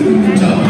Boom,